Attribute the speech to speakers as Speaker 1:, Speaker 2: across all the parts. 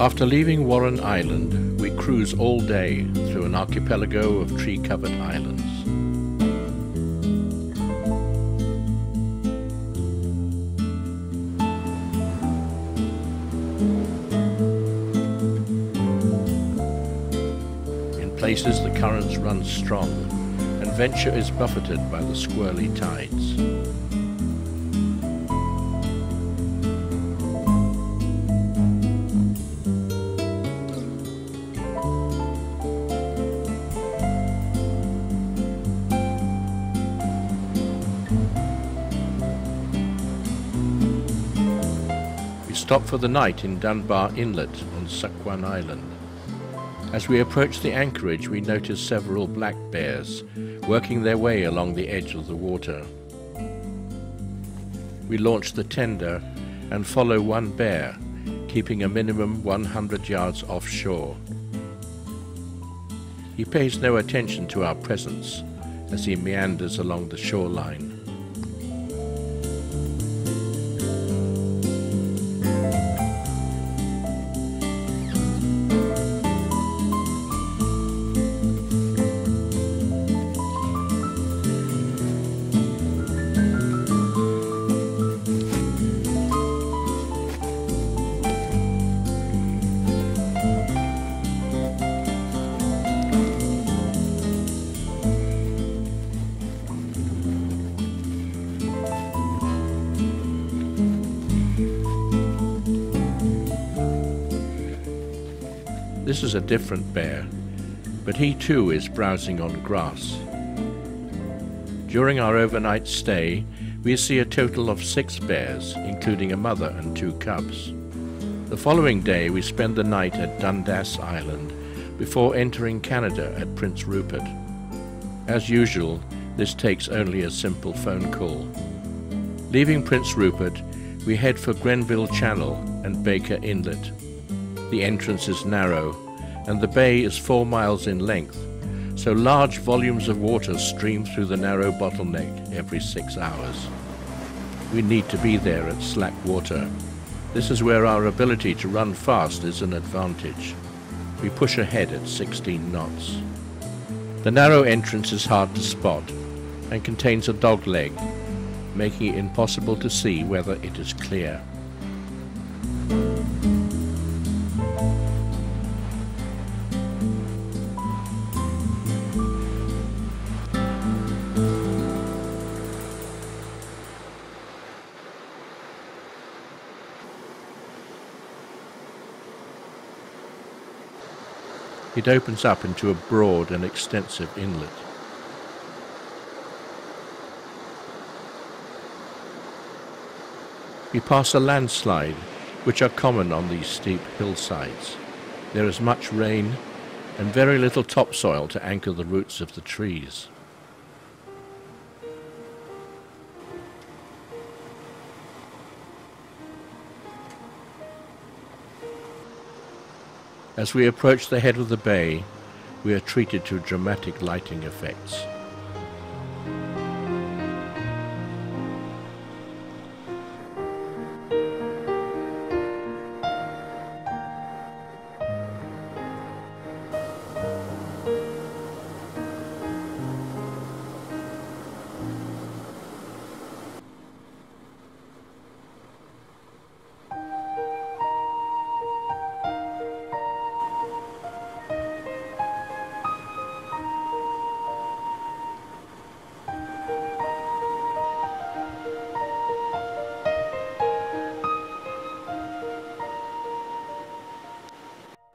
Speaker 1: After leaving Warren Island, we cruise all day through an archipelago of tree-covered islands. In places the currents run strong, and Venture is buffeted by the swirly tides. Stop for the night in Dunbar Inlet on Sukkwan Island. As we approach the anchorage, we notice several black bears working their way along the edge of the water. We launch the tender and follow one bear, keeping a minimum 100 yards offshore. He pays no attention to our presence as he meanders along the shoreline. This is a different bear, but he too is browsing on grass. During our overnight stay, we see a total of six bears, including a mother and two cubs. The following day, we spend the night at Dundas Island before entering Canada at Prince Rupert. As usual, this takes only a simple phone call. Leaving Prince Rupert, we head for Grenville Channel and Baker Inlet. The entrance is narrow, and the bay is four miles in length, so large volumes of water stream through the narrow bottleneck every six hours. We need to be there at slack water. This is where our ability to run fast is an advantage. We push ahead at 16 knots. The narrow entrance is hard to spot and contains a dog leg, making it impossible to see whether it is clear. It opens up into a broad and extensive inlet. We pass a landslide, which are common on these steep hillsides. There is much rain and very little topsoil to anchor the roots of the trees. As we approach the head of the bay, we are treated to dramatic lighting effects.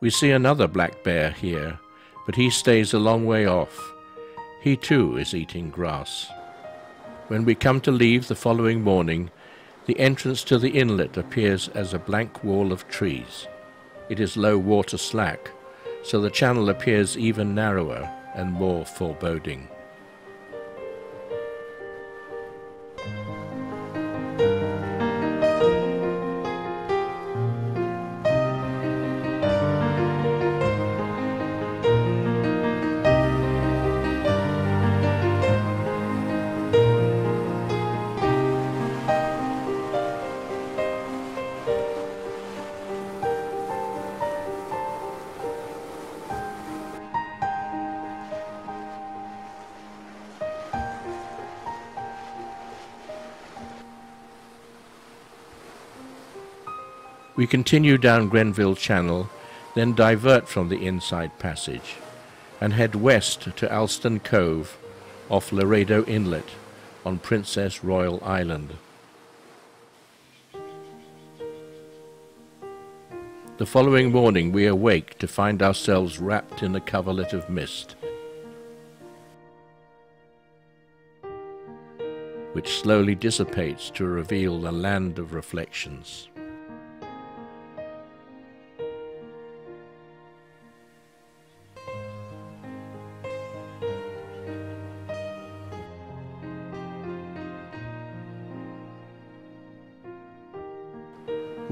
Speaker 1: We see another black bear here, but he stays a long way off. He too is eating grass. When we come to leave the following morning, the entrance to the inlet appears as a blank wall of trees. It is low water slack, so the channel appears even narrower and more foreboding. We continue down Grenville Channel, then divert from the inside passage and head west to Alston Cove off Laredo Inlet on Princess Royal Island. The following morning we awake to find ourselves wrapped in a coverlet of mist, which slowly dissipates to reveal the land of reflections.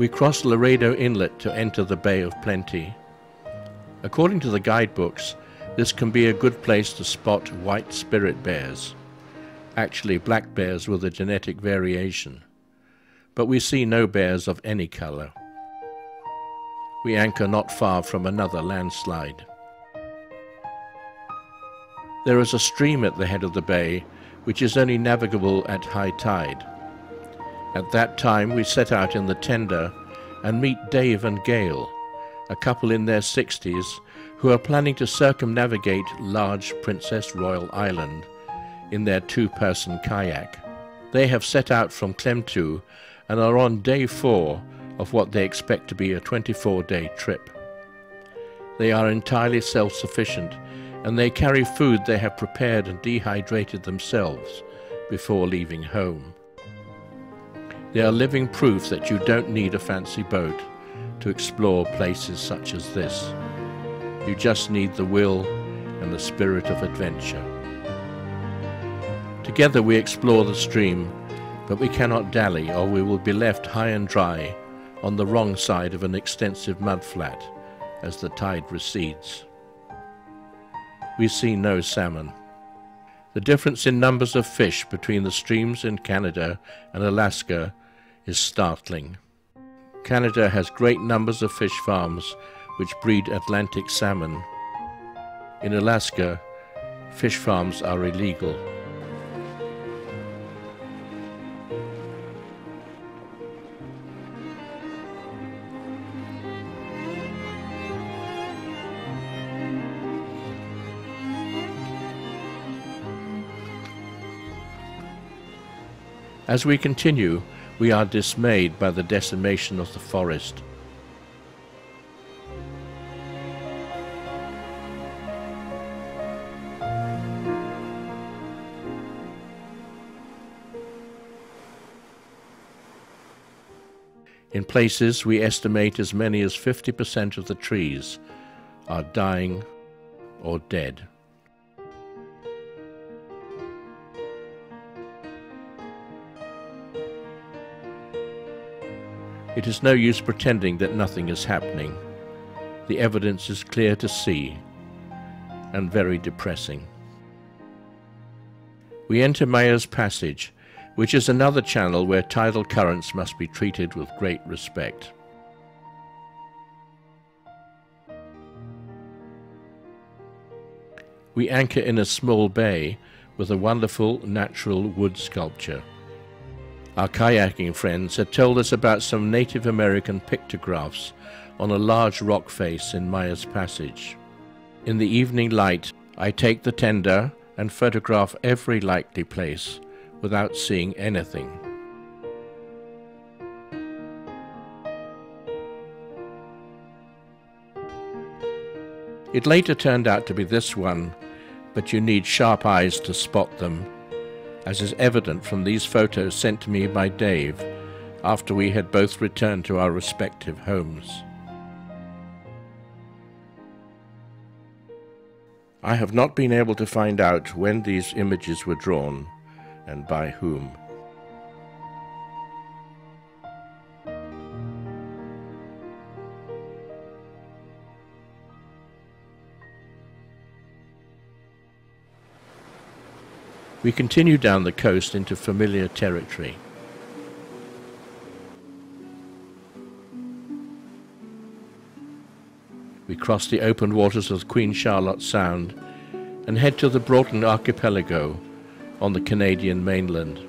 Speaker 1: We cross Laredo Inlet to enter the Bay of Plenty. According to the guidebooks, this can be a good place to spot white spirit bears, actually black bears with a genetic variation. But we see no bears of any color. We anchor not far from another landslide. There is a stream at the head of the bay, which is only navigable at high tide. At that time we set out in the tender and meet Dave and Gail, a couple in their 60s who are planning to circumnavigate large Princess Royal Island in their two-person kayak. They have set out from Klemtu and are on day four of what they expect to be a 24-day trip. They are entirely self-sufficient and they carry food they have prepared and dehydrated themselves before leaving home. They are living proof that you don't need a fancy boat to explore places such as this. You just need the will and the spirit of adventure. Together we explore the stream, but we cannot dally or we will be left high and dry on the wrong side of an extensive mudflat as the tide recedes. We see no salmon. The difference in numbers of fish between the streams in Canada and Alaska is startling. Canada has great numbers of fish farms which breed Atlantic salmon. In Alaska, fish farms are illegal. As we continue, we are dismayed by the decimation of the forest. In places, we estimate as many as 50% of the trees are dying or dead. It is no use pretending that nothing is happening. The evidence is clear to see and very depressing. We enter Meyers Passage, which is another channel where tidal currents must be treated with great respect. We anchor in a small bay with a wonderful natural wood sculpture. Our kayaking friends had told us about some Native American pictographs on a large rock face in Meyers Passage. In the evening light, I take the tender and photograph every likely place without seeing anything. It later turned out to be this one, but you need sharp eyes to spot them as is evident from these photos sent to me by Dave after we had both returned to our respective homes. I have not been able to find out when these images were drawn and by whom. We continue down the coast into familiar territory. We cross the open waters of Queen Charlotte Sound and head to the Broughton Archipelago on the Canadian mainland.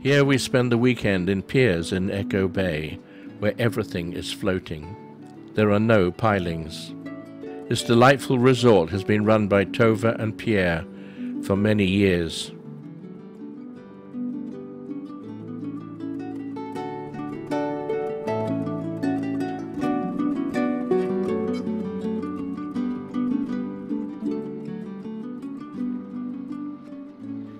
Speaker 1: Here we spend the weekend in Pierre's in Echo Bay, where everything is floating. There are no pilings. This delightful resort has been run by Tove and Pierre for many years.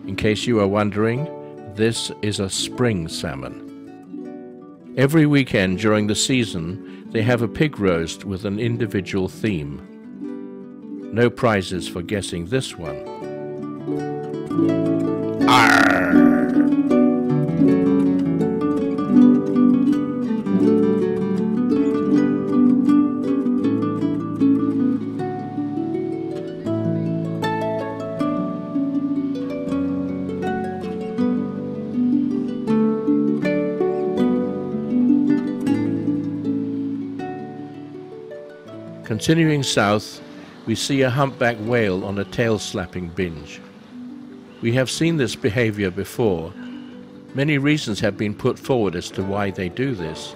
Speaker 1: In case you are wondering, this is a spring salmon. Every weekend during the season, they have a pig roast with an individual theme. No prizes for guessing this one. Arr! Continuing south, we see a humpback whale on a tail slapping binge. We have seen this behavior before. Many reasons have been put forward as to why they do this,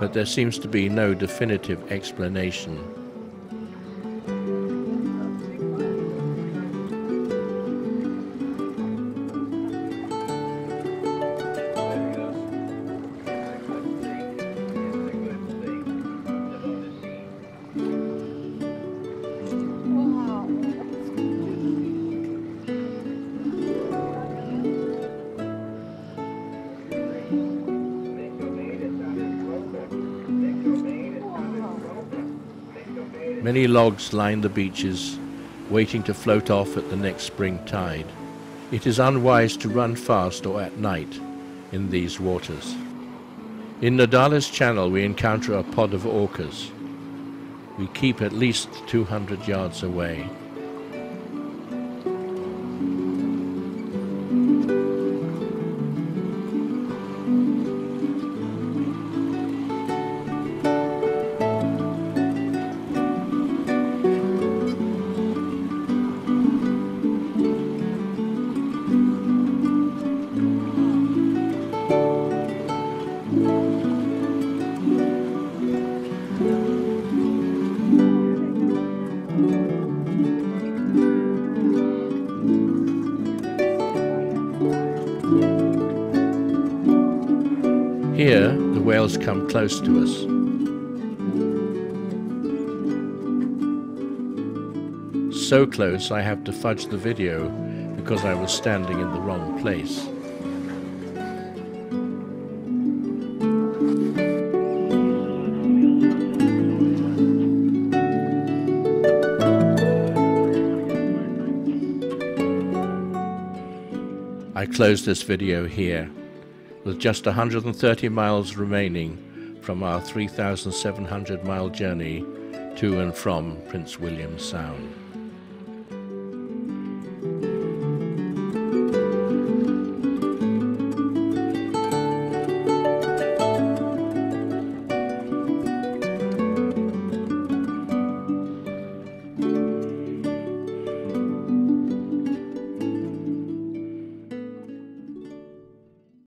Speaker 1: but there seems to be no definitive explanation. Many logs line the beaches, waiting to float off at the next spring tide. It is unwise to run fast or at night in these waters. In Nodales Channel we encounter a pod of orcas. We keep at least 200 yards away. Come close to us. So close I have to fudge the video because I was standing in the wrong place. I close this video here with just 130 miles remaining from our 3,700 mile journey to and from Prince William Sound.